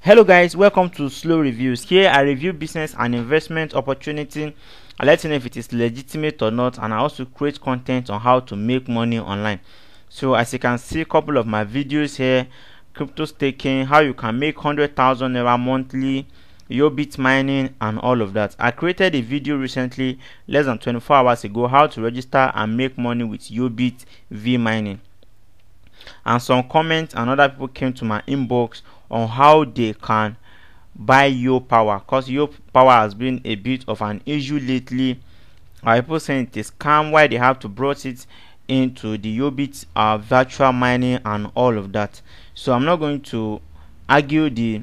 hello guys welcome to slow reviews here i review business and investment opportunity i let you know if it is legitimate or not and i also create content on how to make money online so as you can see a couple of my videos here crypto staking how you can make 100,000 naira monthly Yobit mining and all of that. I created a video recently less than 24 hours ago how to register and make money with Yobit V mining. And some comments and other people came to my inbox on how they can buy Yo Power because Yo Power has been a bit of an issue lately. Uh, people saying it is scam why they have to brought it into the Yobit uh, virtual mining and all of that. So I'm not going to argue the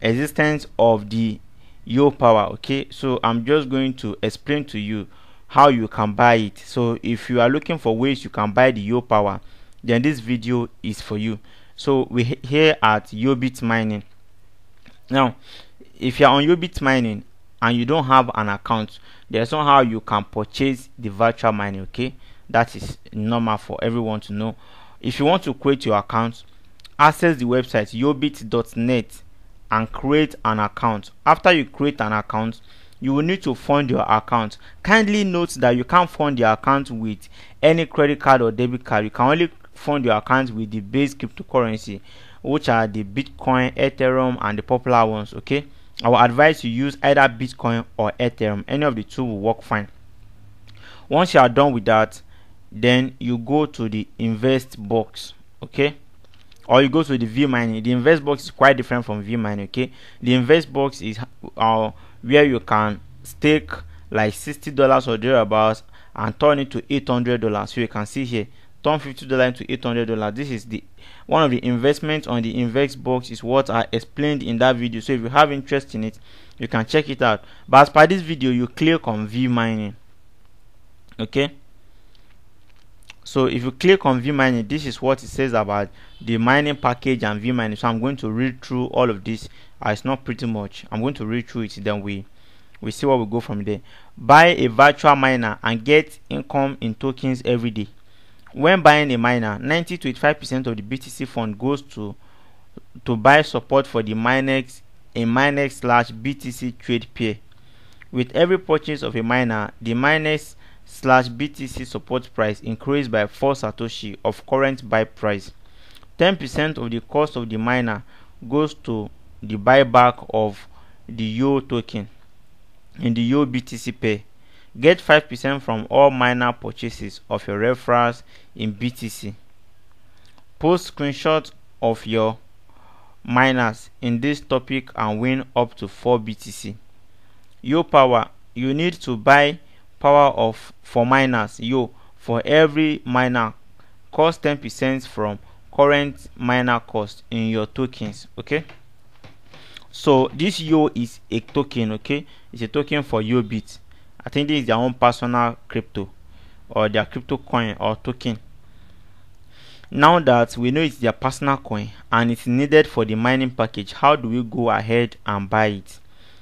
existence of the Yo Power. Okay, so I'm just going to explain to you how you can buy it. So if you are looking for ways you can buy the Yo Power, then this video is for you. So we here at Yobit mining. Now if you're on Yobit mining and you don't have an account there's somehow you can purchase the virtual mining okay? That is normal for everyone to know. If you want to create your account access the website yobit.net and create an account. After you create an account you will need to fund your account. Kindly note that you can't fund your account with any credit card or debit card. You can only fund your account with the base cryptocurrency which are the bitcoin ethereum and the popular ones okay? I will advise you use either bitcoin or ethereum. Any of the two will work fine. Once you are done with that then you go to the invest box okay? Or you go to the v mining the invest box is quite different from v mining okay? The invest box is uh, where you can stake like 60 dollars or thereabouts and turn it to 800 dollars. So you can see here turn 50 dollars into 800 dollars this is the one of the investments on the invest box is what i explained in that video. So if you have interest in it you can check it out. But as per this video you click on v mining. Okay? So if you click on v mining this is what it says about the mining package and v mining. So i'm going to read through all of this. Uh, it's not pretty much. I'm going to read through it then we we see what we go from there. Buy a virtual miner and get income in tokens every day when buying a miner 90 to 85 percent of the btc fund goes to to buy support for the minex a minex slash btc trade pair. With every purchase of a miner the minex slash btc support price increased by 4 satoshi of current buy price. 10 percent of the cost of the miner goes to the buyback of the yo token in the yo btc pair Get 5% from all miner purchases of your referrals in BTC. Post screenshot of your miners in this topic and win up to 4 BTC. Yo power, you need to buy power of for miners yo for every miner cost 10% from current miner cost in your tokens okay? So this yo is a token okay? It's a token for Yobit I think this is their own personal crypto or their crypto coin or token. Now that we know it's their personal coin and it's needed for the mining package, how do we go ahead and buy it?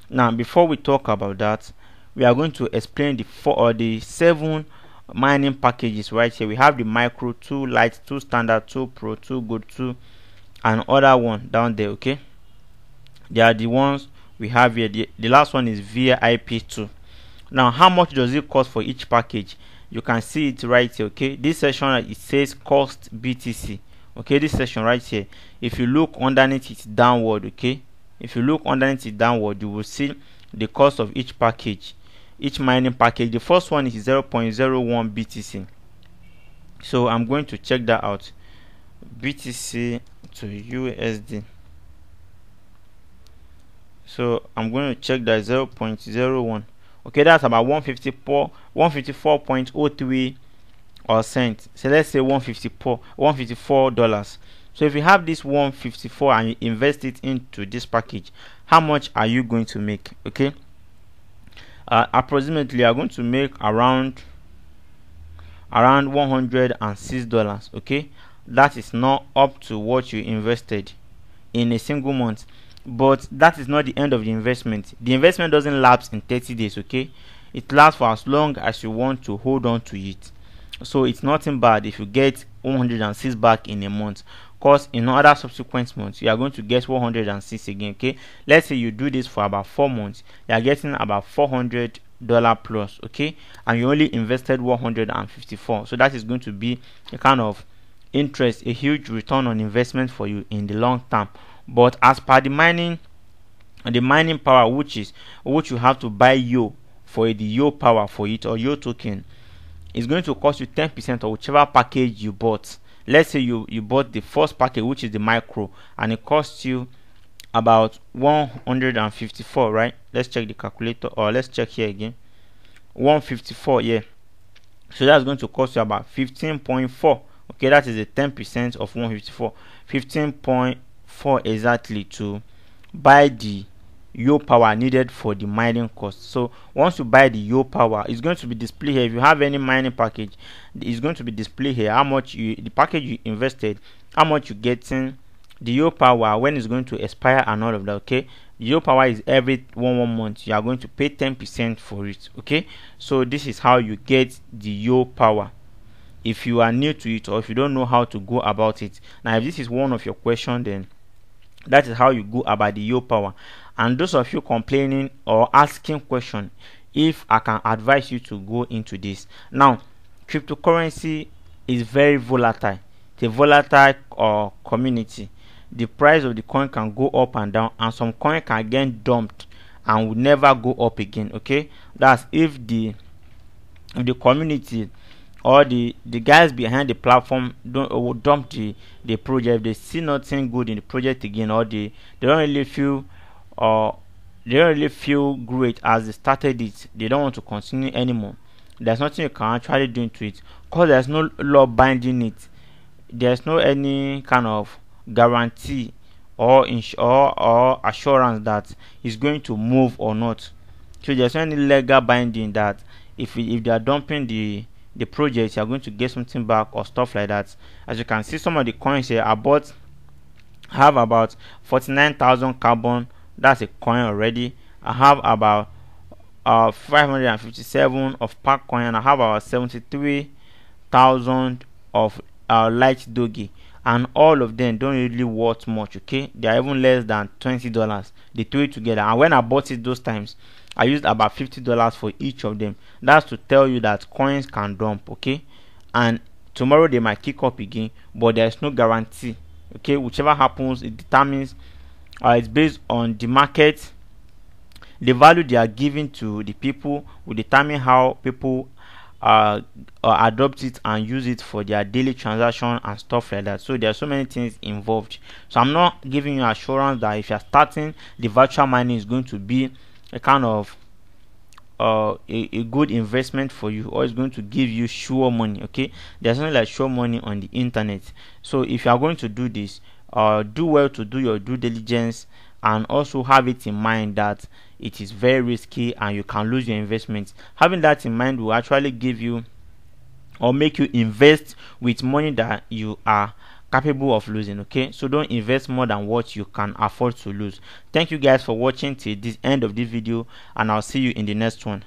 Now, before we talk about that, we are going to explain the four or the seven mining packages right here. We have the micro, two light, two standard, two pro, two good, two, and other one down there. Okay, they are the ones we have here. The, the last one is VIP2 now how much does it cost for each package? You can see it right here okay? This section it says cost btc okay? This section right here. If you look underneath it downward okay? If you look underneath it downward you will see the cost of each package each mining package. The first one is 0.01 btc so i'm going to check that out. Btc to usd so i'm going to check that 0.01 okay that's about 154 154.03 or cent. So let's say 154 154 dollars. So if you have this 154 and you invest it into this package how much are you going to make? Okay? Uh, approximately you are going to make around around 106 dollars. Okay? That is not up to what you invested in a single month but that is not the end of the investment. The investment doesn't lapse in 30 days okay? It lasts for as long as you want to hold on to it. So it's nothing bad if you get 106 back in a month. Course in other subsequent months you are going to get 106 again okay? Let's say you do this for about four months you are getting about 400 dollar plus okay? And you only invested 154 so that is going to be a kind of interest a huge return on investment for you in the long term but as per the mining the mining power which is which you have to buy yo for the yo power for it or yo token is going to cost you 10% of whichever package you bought. Let's say you you bought the first package which is the micro and it costs you about 154 right? Let's check the calculator or let's check here again. 154 yeah. So that's going to cost you about 15.4 okay that is a 10% of 154 15.4 exactly to buy the yo power needed for the mining cost. So once you buy the yo power it's going to be displayed here. If you have any mining package it's going to be displayed here. How much you the package you invested how much you getting the yo power when it's going to expire and all of that okay? The yo power is every one one month. You are going to pay 10 percent for it okay? So this is how you get the yo power. If you are new to it or if you don't know how to go about it. Now if this is one of your question then that is how you go about the yo power and those of you complaining or asking question if i can advise you to go into this. Now cryptocurrency is very volatile. It's a volatile uh, community. The price of the coin can go up and down and some coin can get dumped and will never go up again okay? That's if the if the community or the the guys behind the platform don't uh, dump the the project. They see nothing good in the project again or they they don't really feel or they don't really feel great as they started it they don't want to continue anymore. There's nothing you can actually do into it. Because there's no law binding it. There's no any kind of guarantee or or, or assurance that it's going to move or not. So there's any legal binding that if if they are dumping the the project you are going to get something back or stuff like that. As you can see some of the coins here i bought have about 49,000 carbon. That's a coin already. I have about uh 557 of pack coin and i have about 73,000 of uh LiteDoge and all of them don't really worth much okay? They are even less than 20 dollars. The three together. And when i bought it those times i used about 50 dollars for each of them. That's to tell you that coins can dump okay? And tomorrow they might kick up again but there's no guarantee okay? Whichever happens it determines uh, it's based on the market the value they are giving to the people will determine how people uh, uh, adopt it and use it for their daily transaction and stuff like that. So there are so many things involved. So i'm not giving you assurance that if you're starting the virtual mining is going to be a kind of uh, a, a good investment for you or it's going to give you sure money okay? There's nothing like sure money on the internet. So if you are going to do this uh, do well to do your due diligence and also have it in mind that it is very risky and you can lose your investment. Having that in mind will actually give you or make you invest with money that you are capable of losing okay? So don't invest more than what you can afford to lose. Thank you guys for watching till this end of this video and i'll see you in the next one